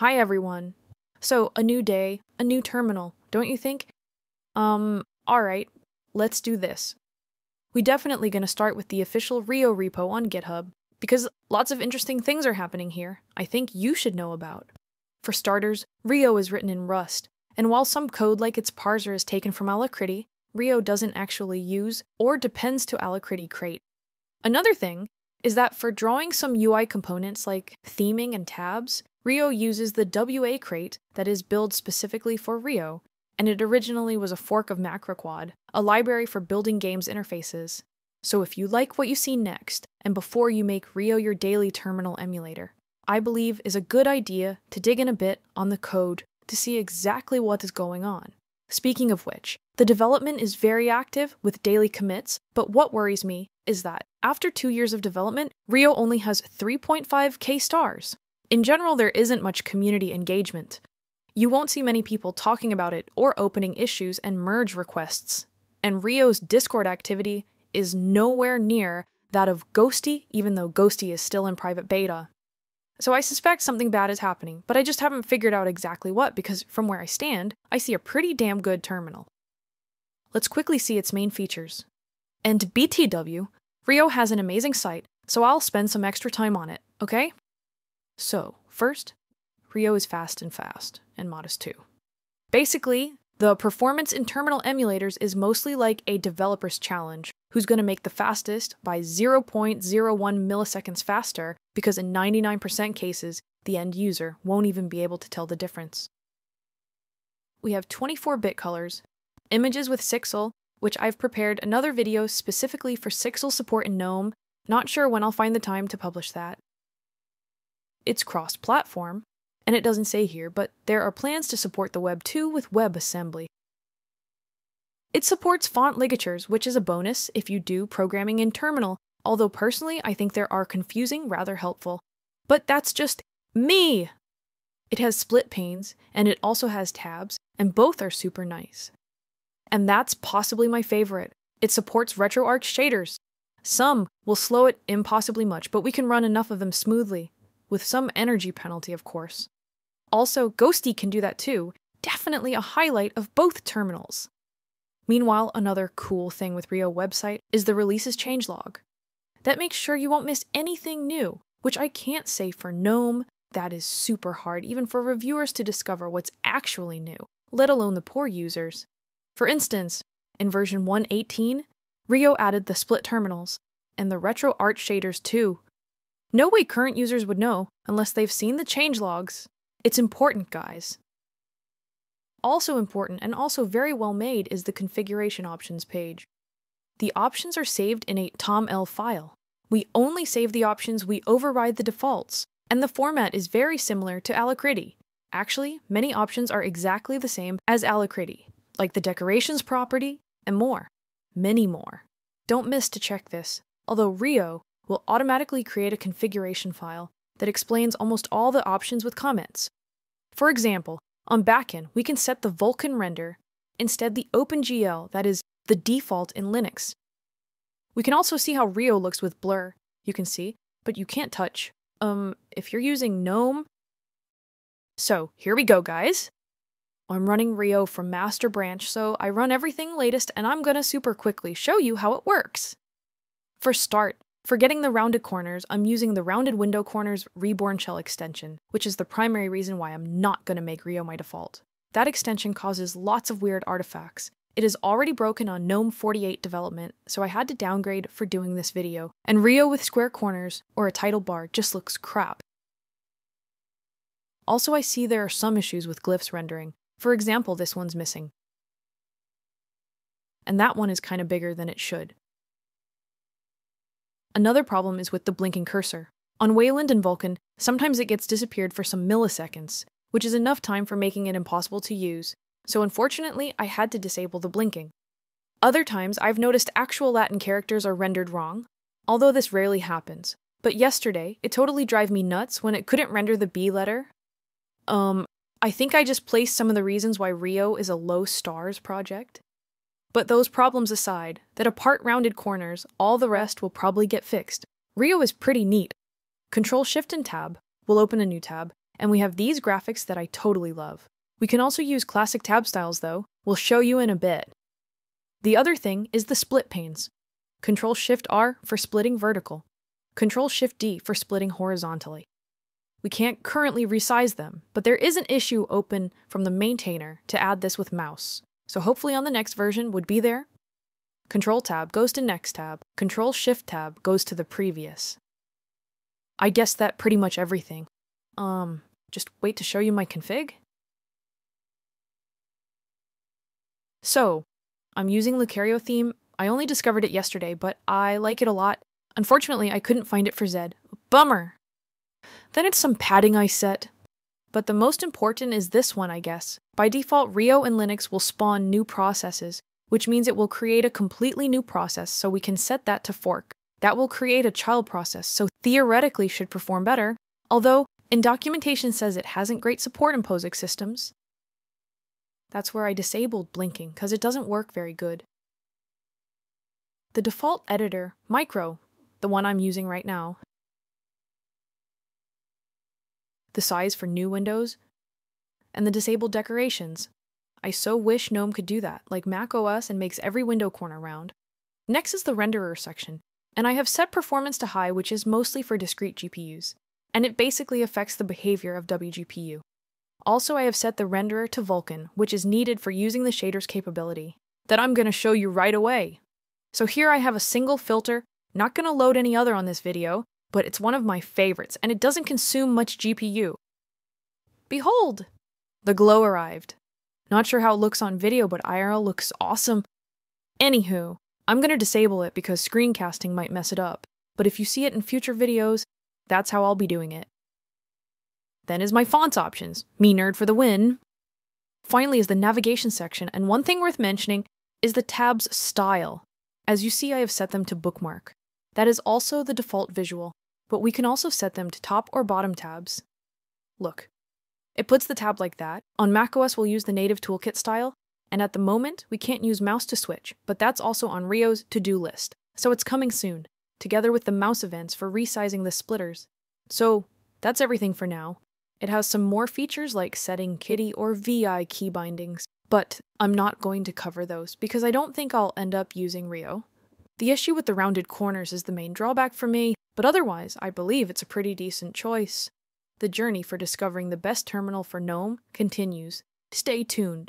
Hi everyone. So, a new day, a new terminal, don't you think? Um, alright, let's do this. We definitely gonna start with the official Rio repo on GitHub, because lots of interesting things are happening here I think you should know about. For starters, Rio is written in Rust, and while some code like its parser is taken from Alacritty, Rio doesn't actually use or depends to Alacritty crate. Another thing is that for drawing some UI components like theming and tabs, Rio uses the WA crate that is built specifically for Rio, and it originally was a fork of Macroquad, a library for building games interfaces. So if you like what you see next, and before you make Rio your daily terminal emulator, I believe is a good idea to dig in a bit on the code to see exactly what is going on. Speaking of which, the development is very active with daily commits, but what worries me is that after two years of development, Rio only has 3.5k stars. In general, there isn't much community engagement. You won't see many people talking about it or opening issues and merge requests. And Rio's Discord activity is nowhere near that of Ghostty, even though Ghostty is still in private beta. So I suspect something bad is happening, but I just haven't figured out exactly what because from where I stand, I see a pretty damn good terminal. Let's quickly see its main features. And BTW, Rio has an amazing site, so I'll spend some extra time on it, okay? So, first, Rio is fast and fast, and Modest too. Basically, the performance in terminal emulators is mostly like a developer's challenge, who's going to make the fastest by 0.01 milliseconds faster, because in 99% cases, the end user won't even be able to tell the difference. We have 24 bit colors, images with Sixel, which I've prepared another video specifically for Sixel support in GNOME, not sure when I'll find the time to publish that. It's cross platform, and it doesn't say here, but there are plans to support the Web 2 with WebAssembly. It supports font ligatures, which is a bonus if you do programming in Terminal, although personally I think there are confusing rather helpful. But that's just me! It has split panes, and it also has tabs, and both are super nice. And that's possibly my favorite. It supports RetroArch shaders. Some will slow it impossibly much, but we can run enough of them smoothly, with some energy penalty, of course. Also, Ghostty can do that too, definitely a highlight of both terminals. Meanwhile, another cool thing with Rio website is the releases changelog. That makes sure you won't miss anything new, which I can't say for GNOME. That is super hard, even for reviewers to discover what's actually new, let alone the poor users. For instance, in version 1.18, Rio added the split terminals, and the RetroArch shaders too. No way current users would know unless they've seen the changelogs. It's important, guys. Also important and also very well made is the configuration options page. The options are saved in a TOML file. We only save the options, we override the defaults, and the format is very similar to Alacritty. Actually, many options are exactly the same as Alacritty, like the decorations property and more. Many more. Don't miss to check this, although Rio will automatically create a configuration file that explains almost all the options with comments. For example, on backend, we can set the Vulkan render instead the OpenGL that is the default in Linux. We can also see how Rio looks with blur. You can see, but you can't touch. Um, if you're using GNOME. So, here we go, guys. I'm running Rio from master branch, so I run everything latest and I'm gonna super quickly show you how it works. For start, for getting the rounded corners, I'm using the Rounded Window Corners Reborn Shell extension, which is the primary reason why I'm not going to make Rio my default. That extension causes lots of weird artifacts. It is already broken on GNOME 48 development, so I had to downgrade for doing this video, and Rio with square corners, or a title bar, just looks crap. Also, I see there are some issues with glyphs rendering. For example, this one's missing. And that one is kind of bigger than it should. Another problem is with the blinking cursor. On Wayland and Vulkan, sometimes it gets disappeared for some milliseconds, which is enough time for making it impossible to use, so unfortunately I had to disable the blinking. Other times I've noticed actual Latin characters are rendered wrong, although this rarely happens. But yesterday, it totally drove me nuts when it couldn't render the B letter. Um, I think I just placed some of the reasons why Rio is a low stars project. But those problems aside, that apart rounded corners, all the rest will probably get fixed. Rio is pretty neat. Control Shift and Tab will open a new tab, And we have these graphics that I totally love. We can also use classic tab styles though. We'll show you in a bit. The other thing is the split panes. Control Shift R for splitting vertical. Control Shift D for splitting horizontally. We can't currently resize them, but there is an issue open from the maintainer to add this with mouse. So hopefully on the next version would be there. Control tab goes to next tab. Control Shift tab goes to the previous. I guess that pretty much everything. Um, just wait to show you my config? So, I'm using Lucario theme. I only discovered it yesterday, but I like it a lot. Unfortunately, I couldn't find it for Zed. Bummer! Then it's some padding I set. But the most important is this one, I guess. By default, Rio and Linux will spawn new processes, which means it will create a completely new process, so we can set that to fork. That will create a child process, so theoretically should perform better, although in documentation says it hasn't great support in POSIX systems. That's where I disabled blinking, because it doesn't work very good. The default editor, Micro, the one I'm using right now, the size for new windows, and the disabled decorations. I so wish GNOME could do that, like Mac OS and makes every window corner round. Next is the renderer section, and I have set performance to high, which is mostly for discrete GPUs, and it basically affects the behavior of WGPU. Also, I have set the renderer to Vulkan, which is needed for using the shader's capability, that I'm going to show you right away. So here I have a single filter, not going to load any other on this video, but it's one of my favorites, and it doesn't consume much GPU. Behold! The glow arrived. Not sure how it looks on video, but IRL looks awesome. Anywho, I'm gonna disable it because screencasting might mess it up, but if you see it in future videos, that's how I'll be doing it. Then is my fonts options, me nerd for the win. Finally is the navigation section, and one thing worth mentioning is the tab's style. As you see, I have set them to bookmark. That is also the default visual, but we can also set them to top or bottom tabs. Look, it puts the tab like that. On macOS, we'll use the native toolkit style, and at the moment, we can't use mouse to switch, but that's also on Rio's to-do list, so it's coming soon, together with the mouse events for resizing the splitters. So, that's everything for now. It has some more features like setting kitty or VI key bindings, but I'm not going to cover those because I don't think I'll end up using Rio. The issue with the rounded corners is the main drawback for me, but otherwise, I believe it's a pretty decent choice. The journey for discovering the best terminal for GNOME continues. Stay tuned.